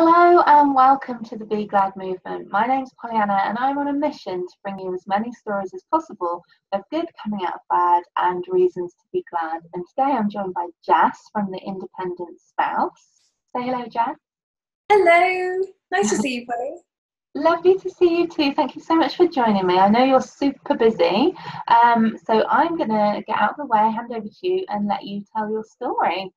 Hello and welcome to the Be Glad movement. My name's Pollyanna and I'm on a mission to bring you as many stories as possible of good coming out of bad and reasons to be glad. And today I'm joined by Jess from the Independent Spouse. Say hello, Jess. Hello, nice to see you, Polly. Lovely to see you too. Thank you so much for joining me. I know you're super busy, um, so I'm going to get out of the way, hand over to you, and let you tell your story.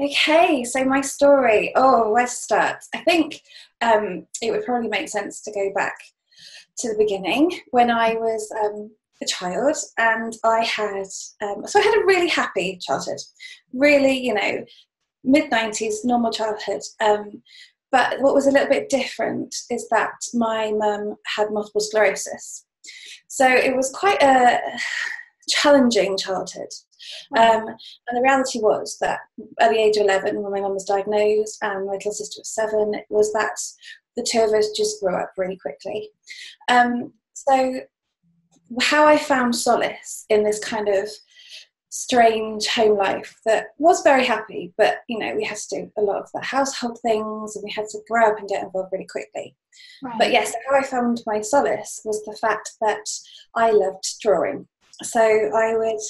Okay, so my story. Oh, where to start? I think um, it would probably make sense to go back to the beginning when I was um, a child and I had, um, so I had a really happy childhood, really, you know, mid 90s, normal childhood. Um, but what was a little bit different is that my mum had multiple sclerosis. So it was quite a challenging childhood. Um, and the reality was that at the age of 11, when my mum was diagnosed and my little sister was seven, it was that the two of us just grew up really quickly. Um, so, how I found solace in this kind of strange home life that was very happy, but you know, we had to do a lot of the household things and we had to grow up and get involved really quickly. Right. But yes, how I found my solace was the fact that I loved drawing. So I would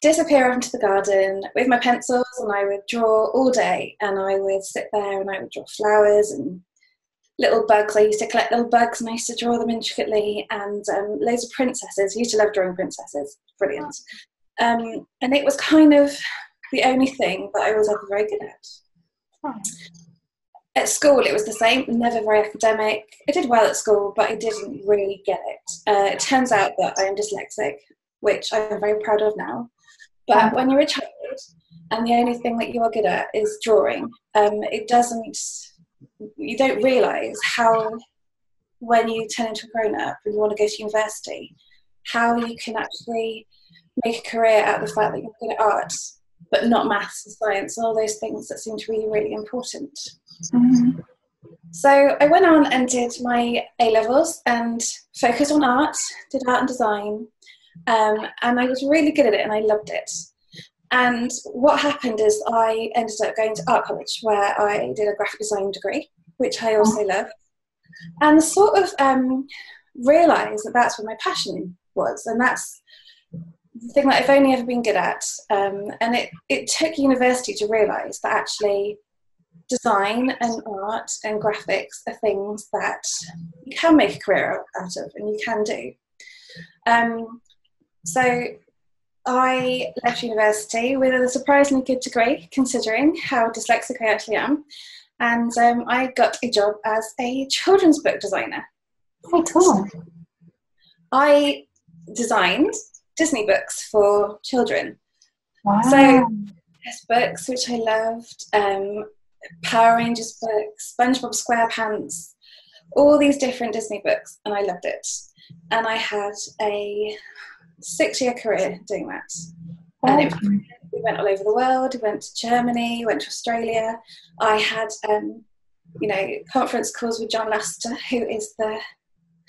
disappear into the garden with my pencils and I would draw all day and I would sit there and I would draw flowers and little bugs. I used to collect little bugs and I used to draw them intricately and um, loads of princesses. I used to love drawing princesses. Brilliant. Um, and it was kind of the only thing that I was ever very good at. At school, it was the same, never very academic. I did well at school, but I didn't really get it. Uh, it turns out that I am dyslexic, which I'm very proud of now. But when you're a child and the only thing that you are good at is drawing, um, it doesn't, you don't realise how, when you turn into a grown up and you want to go to university, how you can actually make a career out of the fact that you're good at art, but not maths and science and all those things that seem to be really important. Mm-hmm. So I went on and did my A levels and focused on art, did art and design, um, and I was really good at it and I loved it. And what happened is I ended up going to art college where I did a graphic design degree, which I also love, and sort of um, realised that that's where my passion was, and that's the thing that I've only ever been good at. Um, and it, it took university to realise that actually design and art and graphics are things that you can make a career out of and you can do. Um, so I left university with a surprisingly good degree, considering how dyslexic I actually am. And um, I got a job as a children's book designer. Oh, cool. I designed Disney books for children. Wow. So, yes, books which I loved, um, Power Rangers books, SpongeBob SquarePants, all these different Disney books, and I loved it. And I had a six year career doing that. And it, we went all over the world. We went to Germany, We went to Australia. I had, um, you know, conference calls with John Lasseter, who is the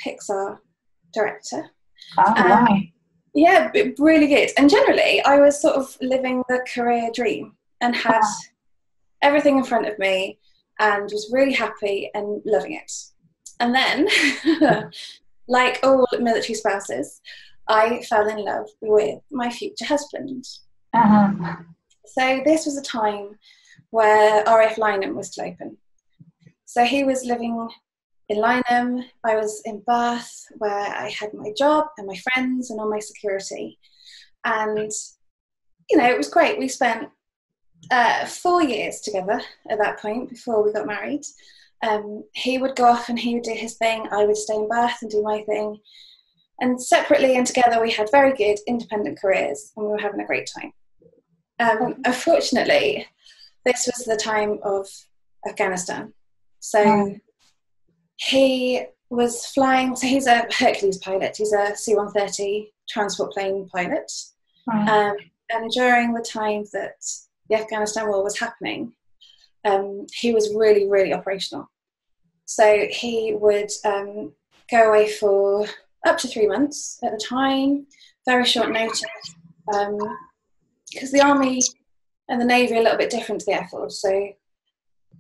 Pixar director. Oh, um, wow. Yeah, really good. And generally, I was sort of living the career dream and had wow. everything in front of me and was really happy and loving it. And then, like all military spouses, I fell in love with my future husband. Uh-huh. So this was a time where RAF Lyneham was still open. So he was living in Lyneham. I was in Bath, where I had my job and my friends and all my security. And, you know, it was great. We spent uh, four years together at that point before we got married. Um, he would go off and he would do his thing. I would stay in Bath and do my thing. And separately and together, we had very good independent careers and we were having a great time. Um, unfortunately, this was the time of Afghanistan. So oh. he was flying, so he's a Hercules pilot, he's a C 130 transport plane pilot. Um, and during the time that the Afghanistan war was happening, um, he was really, really operational. So he would um, go away for up to three months at the time, very short notice, because um, the army and the navy are a little bit different to the air force. So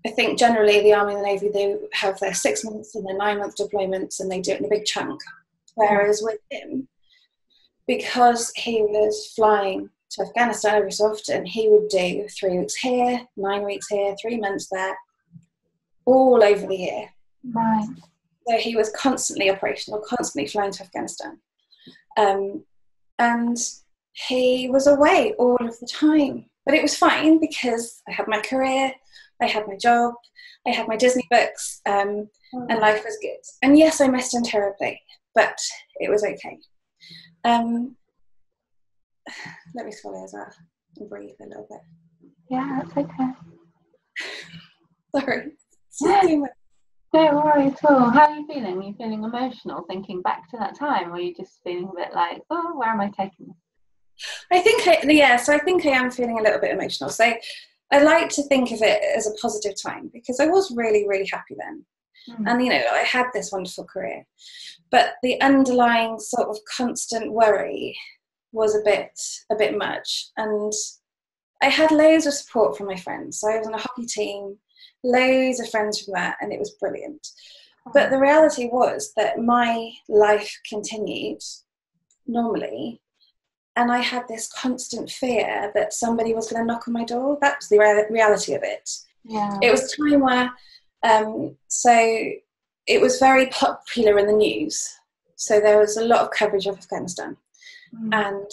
I think generally the Army and the Navy they have their six months and their nine month deployments and they do it in a big chunk. Whereas with him, because he was flying to Afghanistan every so often, he would do three weeks here, nine weeks here, three months there, all over the year. Right. So he was constantly operational, constantly flying to Afghanistan. Um, and he was away all of the time. But it was fine because I had my career, I had my job, I had my Disney books, um, mm. and life was good. And yes, I missed him terribly, but it was okay. Um, let me swallow as well and breathe a little bit. Yeah, that's okay. Sorry. No, don't worry at all. How are you feeling? Are you feeling emotional thinking back to that time, or are you just feeling a bit like, oh, where am I taking this? I think, I, yeah, so I think I am feeling a little bit emotional. So I like to think of it as a positive time because I was really, really happy then. Mm. And, you know, I had this wonderful career. But the underlying sort of constant worry was a bit, a bit much. And I had loads of support from my friends. So I was on a hockey team, loads of friends from that, and it was brilliant. But the reality was that my life continued normally and I had this constant fear that somebody was going to knock on my door. That was the re- reality of it. Yeah. It was time where, um, so it was very popular in the news. So there was a lot of coverage of Afghanistan. Mm. And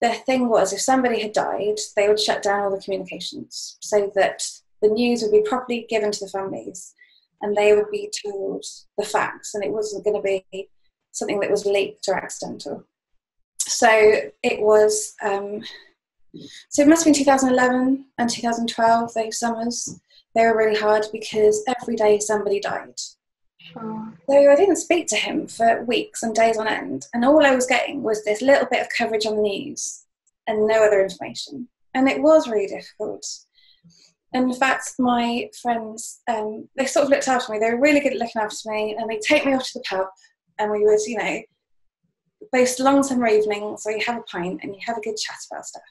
the thing was, if somebody had died, they would shut down all the communications so that the news would be properly given to the families and they would be told the facts and it wasn't going to be something that was leaked or accidental. So it was um, so it must have been 2011 and 2012 those summers. They were really hard because every day somebody died. Sure. so i didn't speak to him for weeks and days on end and all i was getting was this little bit of coverage on the news and no other information. And it was really difficult and in fact my friends um, they sort of looked after me they were really good at looking after me and they'd take me off to the pub and we would you know both long summer evenings where you have a pint and you have a good chat about stuff.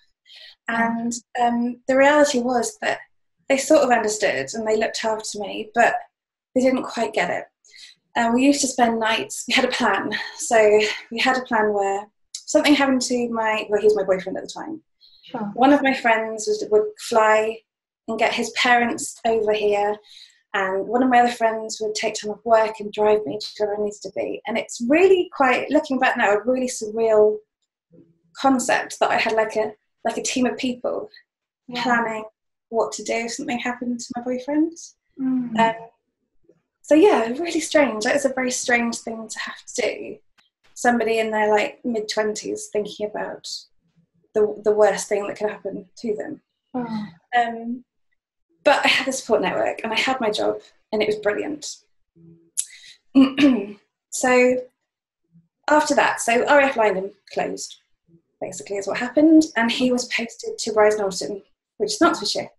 And um, the reality was that they sort of understood and they looked after me, but they didn't quite get it. And we used to spend nights, we had a plan. So we had a plan where something happened to my, well, he was my boyfriend at the time. Sure. One of my friends was, would fly and get his parents over here and one of my other friends would take time off work and drive me to where I needed to be. And it's really quite, looking back now, a really surreal concept that I had like a like a team of people yeah. planning what to do if something happened to my boyfriend. Mm. Um, so yeah, really strange. That is a very strange thing to have to do. Somebody in their like mid twenties thinking about the the worst thing that could happen to them. Oh. Um, but I had the support network and I had my job and it was brilliant. so after that, so RAF Lyneham closed, basically, is what happened, and he was posted to Brize Norton, which is Oxfordshire.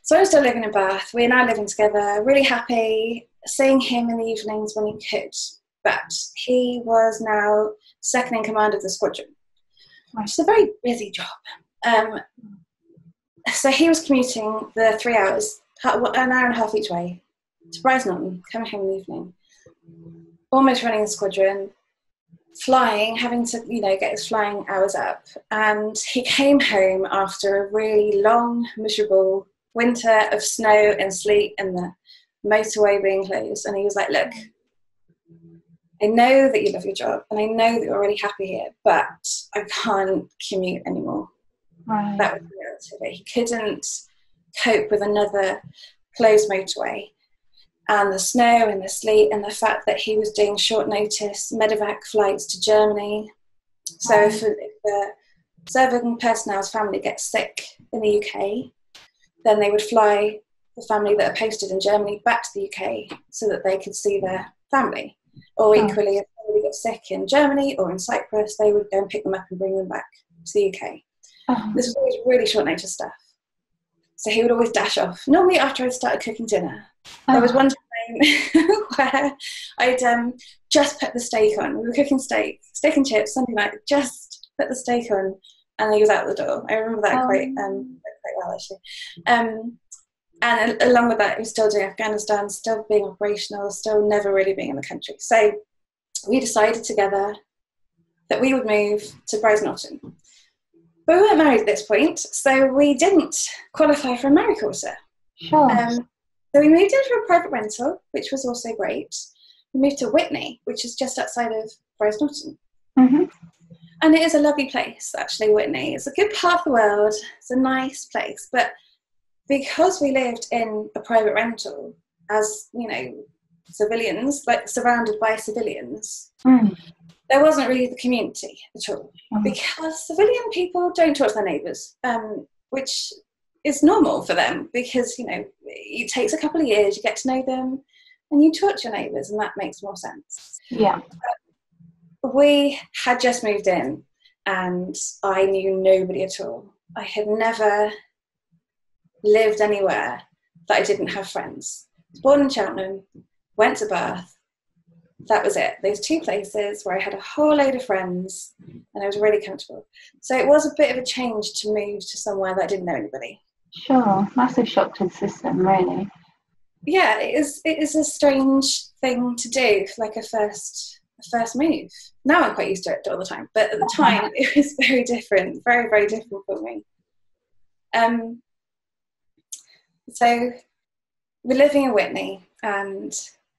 So I was still living in Bath. We're now living together, really happy, seeing him in the evenings when he could. But he was now second in command of the squadron, which is a very busy job. Um, so he was commuting the three hours, an hour and a half each way to Brize Norton, coming home in the evening, almost running the squadron, flying, having to, you know, get his flying hours up. And he came home after a really long, miserable winter of snow and sleet and the motorway being closed. And he was like, Look, I know that you love your job and I know that you're really happy here, but I can't commute anymore. Right. That was the reality of. He couldn't cope with another closed motorway and the snow and the sleet and the fact that he was doing short notice medevac flights to Germany. So right. if, if the serving personnel's family gets sick in the UK, then they would fly the family that are posted in Germany back to the UK so that they could see their family. Or equally, if somebody got sick in Germany or in Cyprus, they would go and pick them up and bring them back to the UK. Uh-huh. This was always really short notice stuff. So he would always dash off. Normally after I'd started cooking dinner. Uh-huh. There was one time where I'd um, just put the steak on. We were cooking steak, steak and chips, something like that. Just put the steak on and he was out the door. I remember that quite um, quite well actually. Um, and along with that, he was still doing Afghanistan, still being operational, still never really being in the country. So we decided together that we would move to Brize Norton. But we weren't married at this point, so we didn't qualify for a married quarter. Sure. Um, so we moved into a private rental, which was also great. We moved to Witney, which is just outside of Brize Norton. hmm And it is a lovely place, actually, Witney. It's a good part of the world. It's a nice place. But because we lived in a private rental as, you know, civilians, like surrounded by civilians, Mm. There wasn't really the community at all. Mhm. Because civilian people don't talk to their neighbours, um, which is normal for them because, you know, it takes a couple of years, you get to know them, and you talk to your neighbours, and that makes more sense Yeah. we had just moved in and I knew nobody at all. I had never lived anywhere that I didn't have friends. I was born in Cheltenham, went to Bath. That was it. Those two places where I had a whole load of friends and I was really comfortable. So it was a bit of a change to move to somewhere that I didn't know anybody. Sure. Massive shock to the system, really. Yeah, it is it is a strange thing to do for like a first a first move. Now I'm quite used to it all the time, but at the time it was very different, very very different for me. Um, so we're living in Witney, and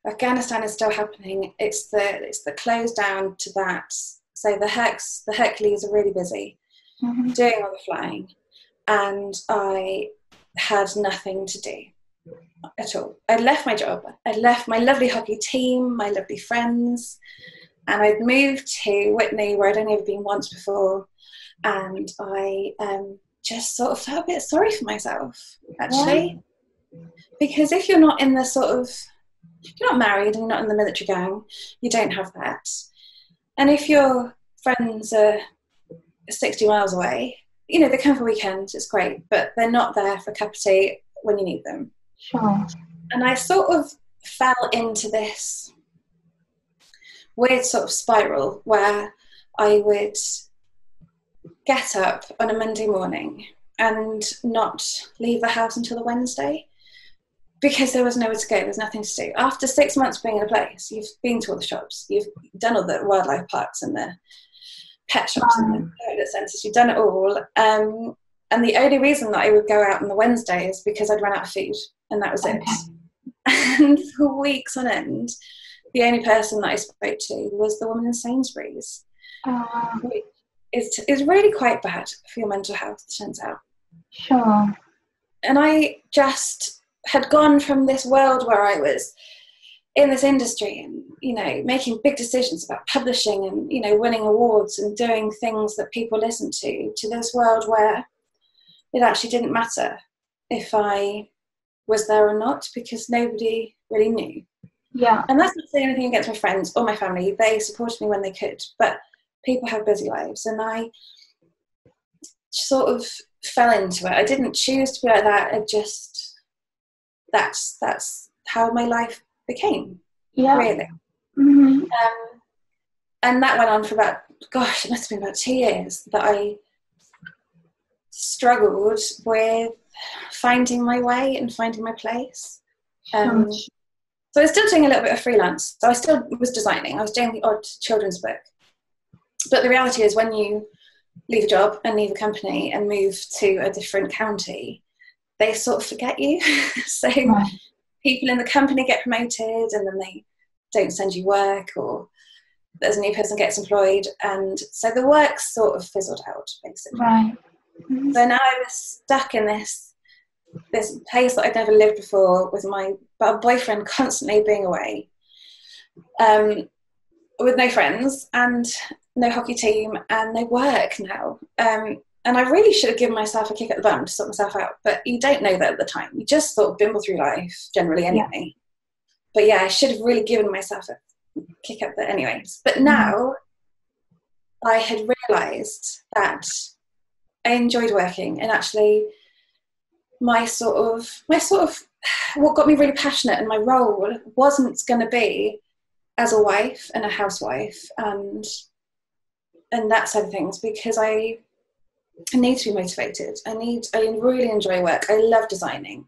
Afghanistan is still happening. It's the it's the close down to that. So the Hex the Hercules are really busy Mhm. doing all the flying, and I had nothing to do at all. I'd left my job, I'd left my lovely hockey team, my lovely friends, and I'd moved to Witney where I'd only ever been once before, and I um, just sort of felt a bit sorry for myself actually, because if you're not in the sort of you're not married and you're not in the military gang, you don't have that, and if your friends are 60 miles away, you know, they come for weekends, it's great, but they're not there for a cup of tea when you need them. Sure. And I sort of fell into this weird sort of spiral where I would get up on a Monday morning and not leave the house until the Wednesday because there was nowhere to go, there's nothing to do. After six months being in a place, you've been to all the shops, you've done all the wildlife parks and the pet shops and the toilet centres, you've done it all. Um, and the only reason that I would go out on the Wednesday is because I'd run out of food, and that was it. And for weeks on end, the only person that I spoke to was the woman in Sainsbury's. Uh, which is, is really quite bad for your mental health, it turns out. sure. And I just had gone from this world where I was in this industry and, you know, making big decisions about publishing and, you know, winning awards and doing things that people listen to, to this world where it actually didn't matter if I was there or not because nobody really knew. Yeah. And that's not saying anything against my friends or my family. They supported me when they could, but people have busy lives, and I sort of fell into it. I didn't choose to be like that. I just that's that's how my life became, Yeah. really. hmm Um, and that went on for about gosh, it must have been about two years that I struggled with finding my way and finding my place. Um, so I was still doing a little bit of freelance. So I still was designing. I was doing the odd children's book. But the reality is, when you leave a job and leave a company and move to a different county, they sort of forget you. so Right. people in the company get promoted and then they don't send you work or there's a new person gets employed and so the work sort of fizzled out basically Right. So now I was stuck in this this place that I'd never lived before with my boyfriend constantly being away, um, with no friends and no hockey team and no work now. Um, and I really should have given myself a kick at the bum to sort myself out, but you don't know that at the time. You just sort of bimble through life generally anyway. But yeah, I should have really given myself a kick at the anyways. But mm-hmm. now I had realised that I enjoyed working and actually my sort of my sort of what got me really passionate in my role wasn't going to be as a wife and a housewife and and that side of things because I I need to be motivated. I need I really enjoy work. I love designing.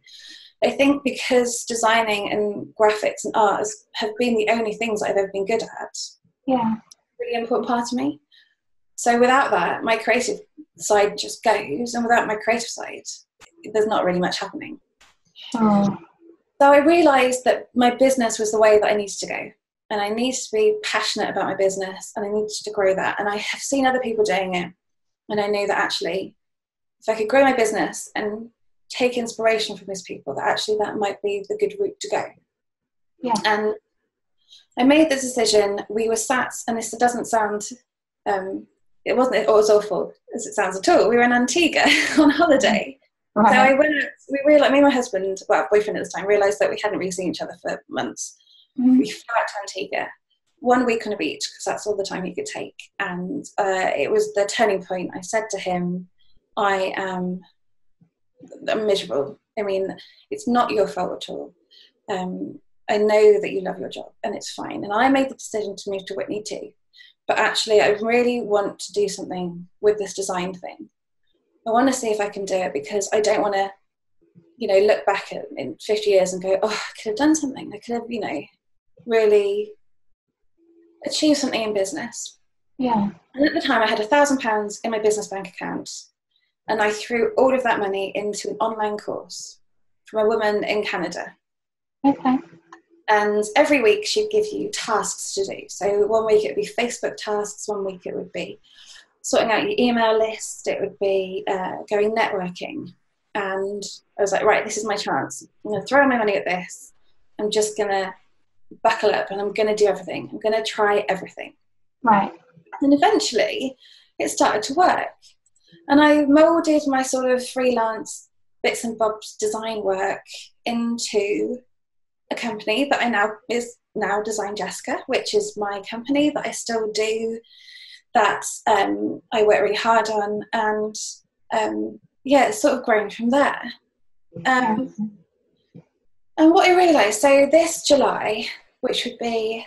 I think because designing and graphics and art have been the only things I've ever been good at. Yeah. Really important part of me. So without that, my creative side just goes, and without my creative side, there's not really much happening. Sure. So I realised that my business was the way that I needed to go, and I needed to be passionate about my business, and I needed to grow that. And I have seen other people doing it, and I knew that actually, if I could grow my business and take inspiration from those people, that actually that might be the good route to go. Yeah. And I made the decision. We were sat, and this doesn't sound. Um, it wasn't. It was awful as it sounds at all. We were in Antigua on holiday. Right. So I went. We realized. Me and my husband, well, boyfriend at the time, realized that we hadn't really seen each other for months. Mm-hmm. We flew out to Antigua, one week on a beach because that's all the time he could take, and uh, it was the turning point. I said to him, "I am miserable. I mean, it's not your fault at all. Um, I know that you love your job and it's fine. And I made the decision to move to Witney too. But actually, I really want to do something with this design thing. I want to see if I can do it because I don't want to, you know, look back at, in 50 years and go, oh, I could have done something. I could have, you know, really achieved something in business. Yeah. And at the time, I had a thousand pounds in my business bank account and I threw all of that money into an online course from a woman in Canada. Okay. And every week she'd give you tasks to do. So one week it would be Facebook tasks, one week it would be sorting out your email list, it would be uh, going networking. And I was like, right, this is my chance. I'm going to throw my money at this. I'm just going to buckle up and I'm going to do everything. I'm going to try everything. Right. And eventually it started to work. And I molded my sort of freelance bits and bobs design work into a company that I now is now Design Jessica, which is my company that I still do, that um, I work really hard on, and um, yeah, it's sort of grown from there. Um, and what I realised, so this July, which would be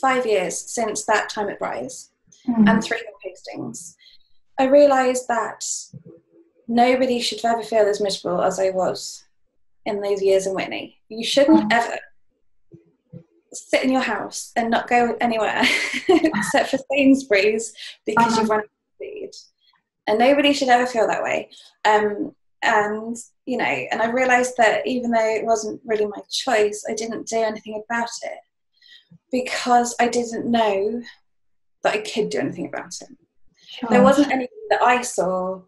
five years since that time at Brize, mm. and three more postings, I realised that nobody should ever feel as miserable as I was in those years in Witney. You shouldn't mm. ever sit in your house and not go anywhere except for Sainsbury's because uh-huh. you've run out of food. And nobody should ever feel that way. Um, and you know, and I realised that even though it wasn't really my choice, I didn't do anything about it because I didn't know that I could do anything about it. Sure. There wasn't anything that I saw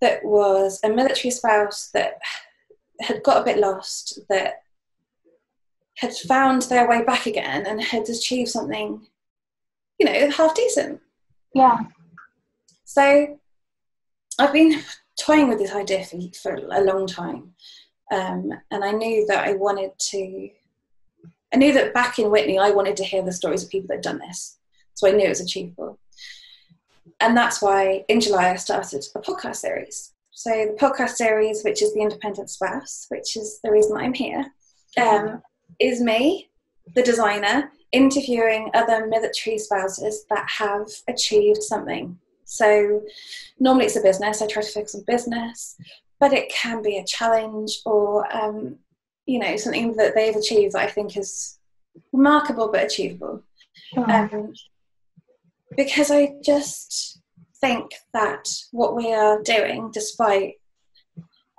that was a military spouse that had got a bit lost, that had found their way back again and had achieved something, you know, half decent. Yeah. So I've been toying with this idea for, for a long time. Um, and I knew that I wanted to, I knew that back in Witney, I wanted to hear the stories of people that had done this. So I knew it was achievable and that's why in July I started a podcast series. So the podcast series, which is the Independent Spouse, which is the reason I'm here, um, is me, the designer, interviewing other military spouses that have achieved something. So normally it's a business. I try to focus on business, but it can be a challenge or um, you know something that they've achieved that I think is remarkable but achievable. Um, because I just think that what we are doing, despite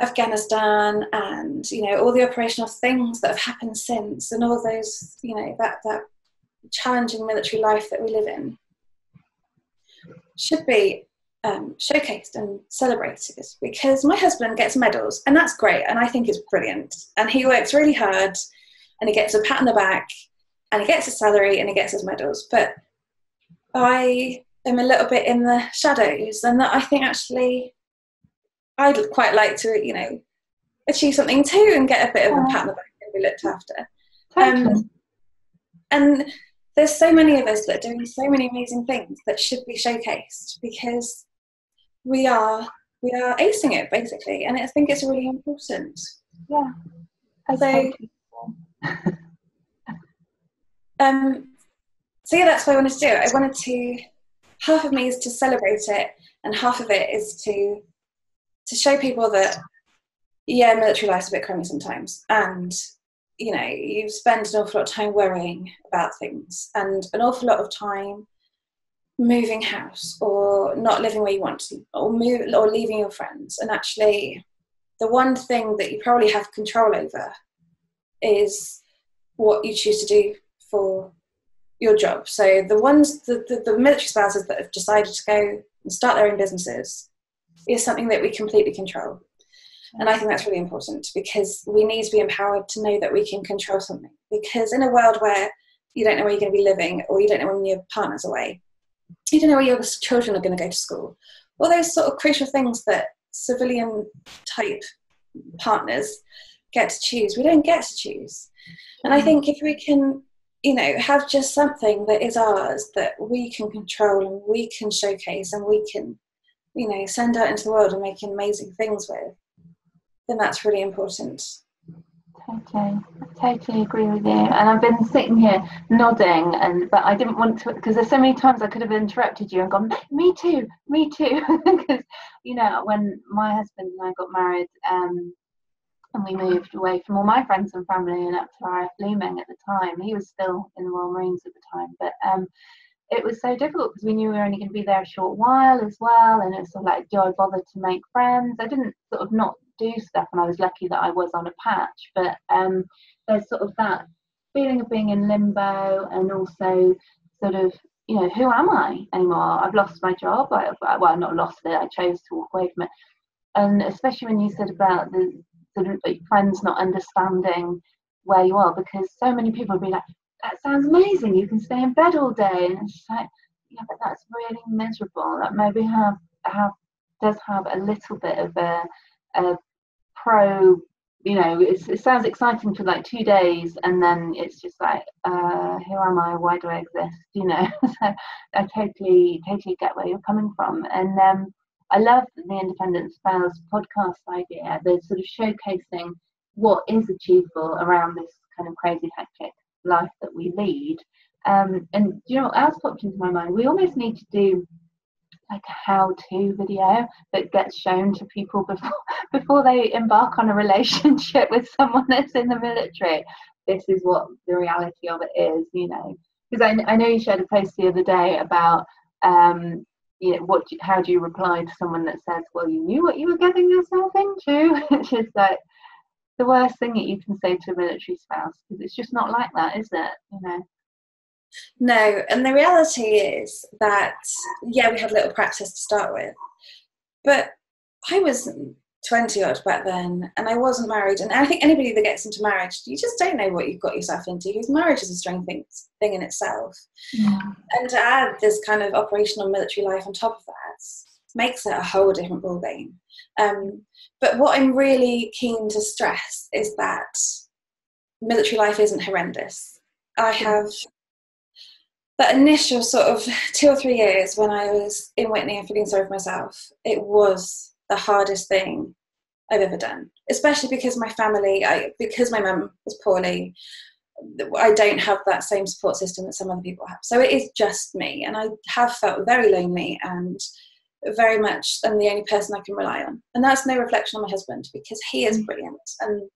Afghanistan and you know all the operational things that have happened since, and all those you know that that challenging military life that we live in, should be um, showcased and celebrated because my husband gets medals and that's great and I think it's brilliant. And he works really hard and he gets a pat on the back and he gets his salary and he gets his medals. But I am a little bit in the shadows, and that I think actually I'd quite like to, you know, achieve something too and get a bit of a pat on the back and be looked after. Um, and there's so many of us that are doing so many amazing things that should be showcased because we are we are acing it basically, and I think it's really important. Yeah. So, um, so yeah, that's what I wanted to do. I wanted to half of me is to celebrate it, and half of it is to to show people that yeah, military life's a bit crummy sometimes, and you know you spend an awful lot of time worrying about things, and an awful lot of time moving house or not living where you want to, or move or leaving your friends, and actually, the one thing that you probably have control over is what you choose to do for your job. So the ones, the, the, the, military spouses that have decided to go and start their own businesses is something that we completely control. And I think that's really important because we need to be empowered to know that we can control something. Because in a world where you don't know where you're going to be living or you don't know when your partner's away, you don't know where your children are going to go to school, all those sort of crucial things that civilian type partners get to choose, we don't get to choose. And I mm. think if we can you know, have just something that is ours that we can control and we can showcase and we can, you know, send out into the world and make amazing things with, then that's really important. Totally, I totally agree with you. And I've been sitting here nodding, and but I didn't want to because there's so many times I could have interrupted you and gone, "Me too, me too," because you know when my husband and I got married, um, and we moved away from all my friends and family and up to RAF Leeming at the time. He was still in the Royal Marines at the time, but um, it was so difficult because we knew we were only going to be there a short while as well, and it's sort of like, do I bother to make friends? I didn't sort of not do stuff, and I was lucky that I was on a patch, but um, there's sort of that feeling of being in limbo, and also sort of you know, who am I anymore? I've lost my job. I, well, not lost it. I chose to walk away from it. And especially when you said about the sort of friends not understanding where you are because so many people would be like, that sounds amazing. You can stay in bed all day, and it's like, yeah, but that's really miserable. That maybe have have does have a little bit of a, a pro. You know, it sounds exciting for like two days, and then it's just like, uh, who am I? Why do I exist? You know, so I totally, totally get where you're coming from, and um, I love the Independent Spouse podcast idea. They're sort of showcasing what is achievable around this kind of crazy hectic life that we lead. Um, and you know, as popped into my mind, we almost need to do like a how-to video that gets shown to people before before they embark on a relationship with someone that's in the military. This is what the reality of it is, you know. Because I, I know you shared a post the other day about um, you know, what how do you reply to someone that says, "Well, you knew what you were getting yourself into," which is like the worst thing that you can say to a military spouse because it's just not like that, is it? You know. No, and the reality is that yeah, we had little practice to start with, but I was 20 odd back then and I wasn't married. And I think anybody that gets into marriage, you just don't know what you've got yourself into because marriage is a strange thing, thing in itself. Yeah. And to add this kind of operational military life on top of that makes it a whole different ballgame. Um, but what I'm really keen to stress is that military life isn't horrendous. I have that initial sort of two or three years when I was in Witney and feeling sorry for myself, it was the hardest thing I've ever done, especially because my family, I, because my mum was poorly, I don't have that same support system that some other people have. So it is just me, and I have felt very lonely and very much I'm the only person I can rely on. And that's no reflection on my husband because he is mm. brilliant, and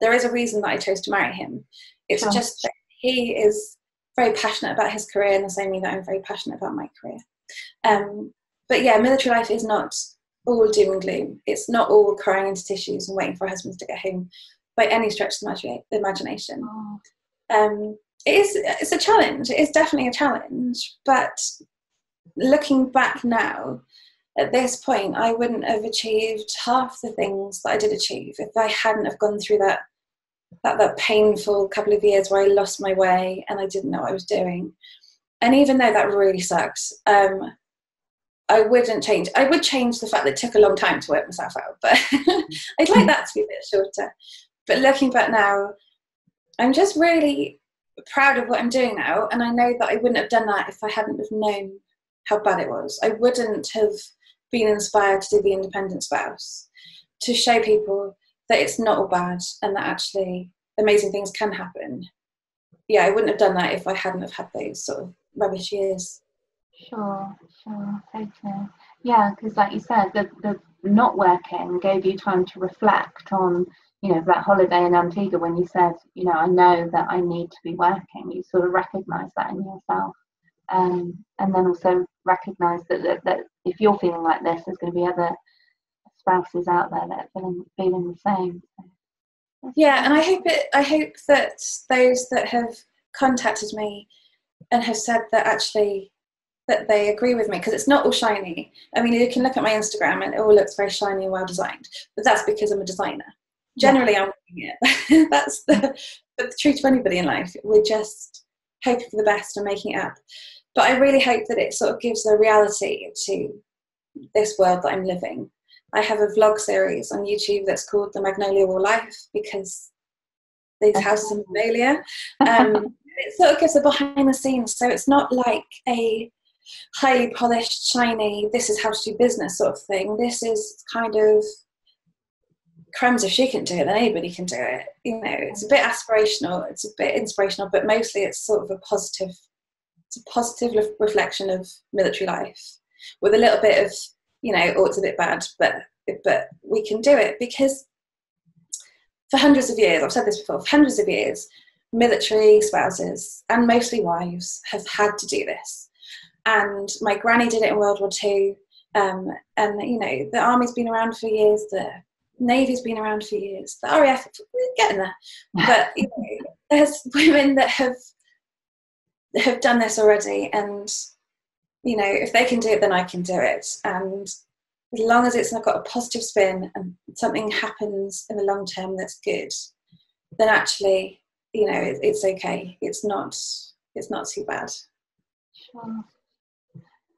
there is a reason that I chose to marry him. It's sure. just that he is very passionate about his career in the same way that I'm very passionate about my career. Um, but yeah, military life is not all doom and gloom. It's not all crying into tissues and waiting for husbands to get home by any stretch of the imagination. Oh. Um, it is, it's a challenge. It is definitely a challenge. But looking back now, at this point, I wouldn't have achieved half the things that I did achieve if I hadn't have gone through that that, that painful couple of years where I lost my way and I didn't know what I was doing. And even though that really sucks, um, I wouldn't change. I would change the fact that it took a long time to work myself out, but I'd like that to be a bit shorter. But looking back now, I'm just really proud of what I'm doing now, and I know that I wouldn't have done that if I hadn't have known how bad it was. I wouldn't have been inspired to do the independent spouse to show people that it's not all bad and that actually amazing things can happen. Yeah, I wouldn't have done that if I hadn't have had those sort of rubbish years. Sure, sure, totally. Yeah, because like you said, the, the not working gave you time to reflect on you know that holiday in Antigua when you said you know I know that I need to be working you sort of recognize that in yourself um, and then also recognize that, that, that if you're feeling like this there's going to be other spouses out there that are feeling feeling the same yeah and I hope it I hope that those that have contacted me and have said that actually that they agree with me because it's not all shiny. I mean, you can look at my Instagram and it all looks very shiny and well designed, but that's because I'm a designer. Generally, yeah. I'm it. that's the, but the truth to anybody in life. We're just hoping for the best and making it up. But I really hope that it sort of gives a reality to this world that I'm living. I have a vlog series on YouTube that's called The Magnolia War Life because these houses in Magnolia. Um, it sort of gives a behind the scenes, so it's not like a highly polished, shiny, this is how to do business sort of thing. This is kind of crumbs if she can do it, then anybody can do it. You know, it's a bit aspirational, it's a bit inspirational, but mostly it's sort of a positive, it's a positive reflection of military life with a little bit of, you know, oh, it's a bit bad, but but we can do it because for hundreds of years, I've said this before, for hundreds of years, military spouses and mostly wives have had to do this and my granny did it in World War Two. Um, and you know the army's been around for years, the navy's been around for years, the RAF we're getting there. But you know, there's women that have have done this already, and you know if they can do it, then I can do it. And as long as it's not got a positive spin and something happens in the long term that's good, then actually you know it, it's okay. It's not it's not too bad. Sure.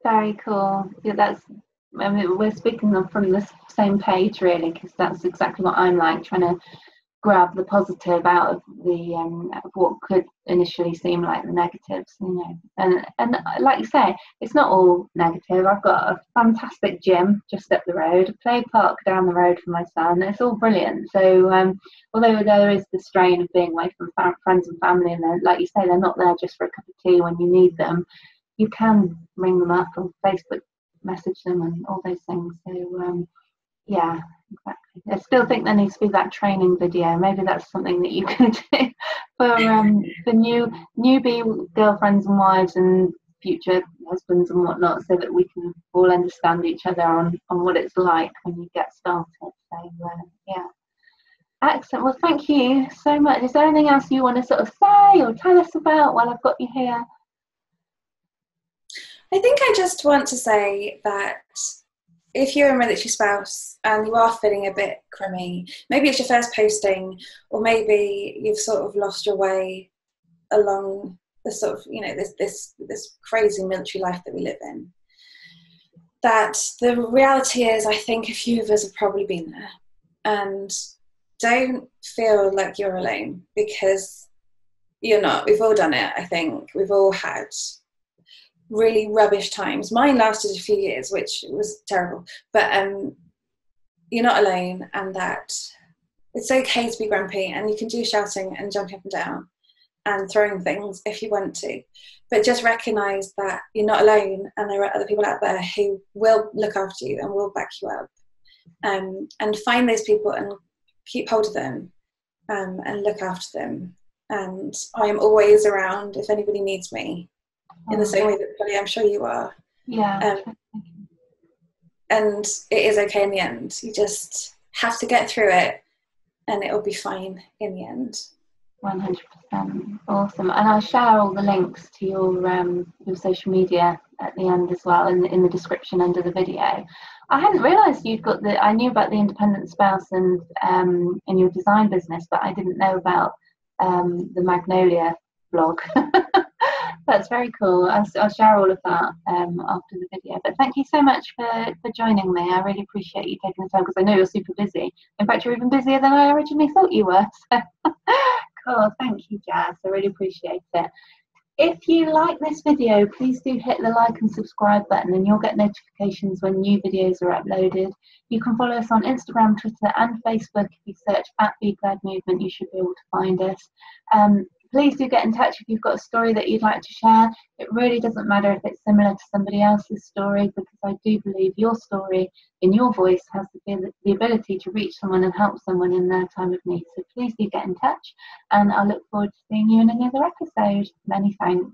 Very cool. Yeah, that's. I mean, we're speaking from the same page really, because that's exactly what I'm like, trying to grab the positive out of the um, what could initially seem like the negatives, you know. And and like you say, it's not all negative. I've got a fantastic gym just up the road, a play park down the road for my son. It's all brilliant. So um, although there is the strain of being away from friends and family, and like you say, they're not there just for a cup of tea when you need them you can ring them up or Facebook message them and all those things. So um, yeah, exactly. I still think there needs to be that training video. Maybe that's something that you can do for um, for new newbie girlfriends and wives and future husbands and whatnot, so that we can all understand each other on on what it's like when you get started. So uh, yeah. Excellent. Well, thank you so much. Is there anything else you want to sort of say or tell us about while I've got you here? I think I just want to say that if you're a military spouse and you are feeling a bit crummy, maybe it's your first posting, or maybe you've sort of lost your way along the sort of you know this this this crazy military life that we live in. That the reality is, I think a few of us have probably been there, and don't feel like you're alone because you're not. We've all done it. I think we've all had really rubbish times. Mine lasted a few years, which was terrible. But um, you're not alone, and that it's okay to be grumpy, and you can do shouting and jumping up and down and throwing things if you want to. But just recognize that you're not alone, and there are other people out there who will look after you and will back you up. Um, and find those people and keep hold of them um, and look after them. And I am always around if anybody needs me in the same way that Polly, I'm sure you are. Yeah. Um, and it is okay in the end. You just have to get through it and it'll be fine in the end. 100% awesome and i'll share all the links to your um, your social media at the end as well in the, in the description under the video i hadn't realized you'd got the i knew about the independent spouse and um, in your design business but i didn't know about um, the magnolia blog That's very cool. I'll, I'll, share all of that um, after the video. But thank you so much for, for joining me. I really appreciate you taking the time because I know you're super busy. In fact, you're even busier than I originally thought you were. So cool. Thank you, Jazz. I really appreciate it. If you like this video, please do hit the like and subscribe button and you'll get notifications when new videos are uploaded. You can follow us on Instagram, Twitter and Facebook. If you search at Be Glad Movement, you should be able to find us. Um, please do get in touch if you've got a story that you'd like to share. It really doesn't matter if it's similar to somebody else's story because I do believe your story in your voice has the, the ability to reach someone and help someone in their time of need. So please do get in touch and I look forward to seeing you in another episode. Many thanks.